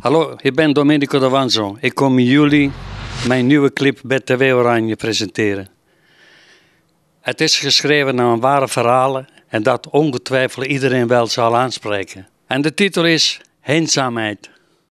Hallo, ik ben Domenico D'Avanzo. Ik kom in juli mijn nieuwe clip bij Oranje presenteren. Het is geschreven naar een ware verhalen en dat ongetwijfeld iedereen wel zal aanspreken. En de titel is Heenzaamheid.